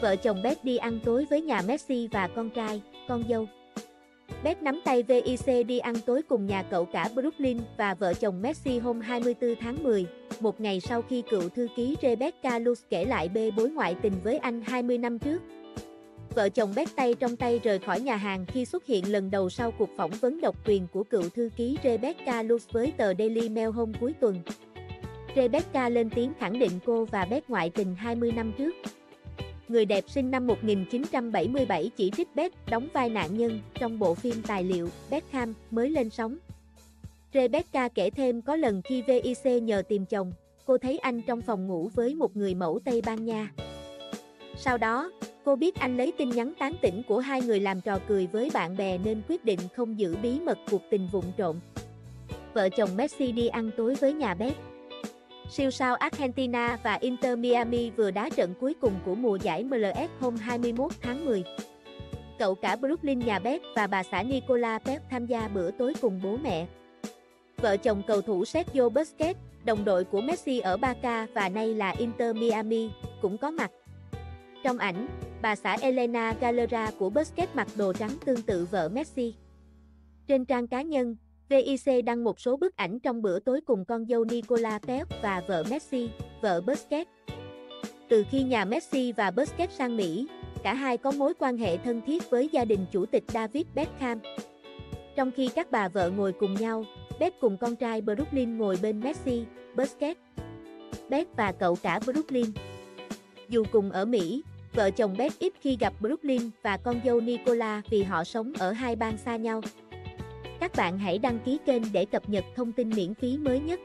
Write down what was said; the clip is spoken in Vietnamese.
Vợ chồng Beth đi ăn tối với nhà Messi và con trai, con dâu. Beth nắm tay VIC đi ăn tối cùng nhà cậu cả Brooklyn và vợ chồng Messi hôm 24 tháng 10, một ngày sau khi cựu thư ký Rebecca Luz kể lại bê bối ngoại tình với anh 20 năm trước. Vợ chồng Beth tay trong tay rời khỏi nhà hàng khi xuất hiện lần đầu sau cuộc phỏng vấn độc quyền của cựu thư ký Rebecca Luz với tờ Daily Mail hôm cuối tuần. Rebecca lên tiếng khẳng định cô và Beth ngoại tình 20 năm trước. Người đẹp sinh năm 1977 chỉ trích Beth đóng vai nạn nhân trong bộ phim tài liệu Beckham mới lên sóng. Rebecca kể thêm có lần khi VIC nhờ tìm chồng, cô thấy anh trong phòng ngủ với một người mẫu Tây Ban Nha. Sau đó, cô biết anh lấy tin nhắn tán tỉnh của hai người làm trò cười với bạn bè nên quyết định không giữ bí mật cuộc tình vụng trộm. Vợ chồng Messi đi ăn tối với nhà Beth. Siêu sao Argentina và Inter Miami vừa đá trận cuối cùng của mùa giải MLS hôm 21 tháng 10. Cậu cả Brooklyn nhà Pep và bà xã Nicola Pep tham gia bữa tối cùng bố mẹ. Vợ chồng cầu thủ Sergio Busquets, đồng đội của Messi ở Barca và nay là Inter Miami, cũng có mặt. Trong ảnh, bà xã Elena Galera của Busquets mặc đồ trắng tương tự vợ Messi. Trên trang cá nhân, VIC đăng một số bức ảnh trong bữa tối cùng con dâu Nicola Pep và vợ Messi, vợ Busquets. Từ khi nhà Messi và Busquets sang Mỹ, cả hai có mối quan hệ thân thiết với gia đình chủ tịch David Beckham. Trong khi các bà vợ ngồi cùng nhau, Beth cùng con trai Brooklyn ngồi bên Messi, Busquets. Beth và cậu cả Brooklyn. Dù cùng ở Mỹ, vợ chồng Beth ít khi gặp Brooklyn và con dâu Nicola vì họ sống ở hai bang xa nhau. Các bạn hãy đăng ký kênh để cập nhật thông tin miễn phí mới nhất.